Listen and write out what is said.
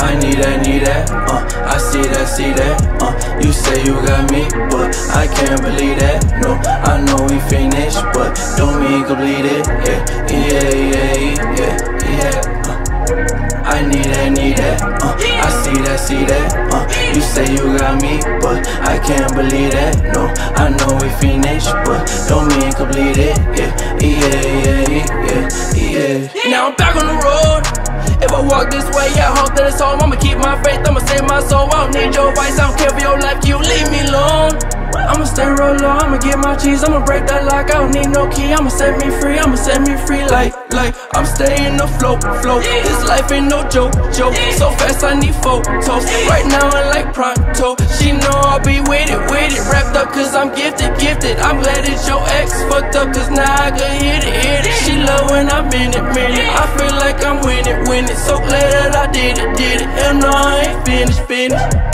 I need that, need that, uh, I see that, see that, uh, you say you got me, but I can't believe that, no, I know we finished, but don't mean completed, yeah, yeah, yeah, got me, but I can't believe that, no, I know we finished, but don't mean completed, yeah, yeah, yeah, yeah, yeah. Yeah. Now I'm back on the road. If I walk this way, I hope that it's home. I'ma keep my faith, I'ma save my soul. I don't need your advice, I don't care for your life, you leave me stay real low, I'ma get my cheese, I'ma break that lock, I don't need no key, I'ma set me free, I'ma set me free like, like, I'm staying afloat, float. This life ain't no joke, joke. So fast, I need photos. Right now, I like pronto. She know I'll be with it, with it. Wrapped up, cause I'm gifted, gifted. I'm glad it's your ex fucked up, cause now I can hit it, hit it. She love when I'm in it, in it. I feel like I'm winning, winning. So glad that I did it, did it. and no, I ain't finished, finished.